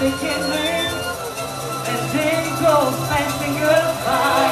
they can live and they go passing goodbye.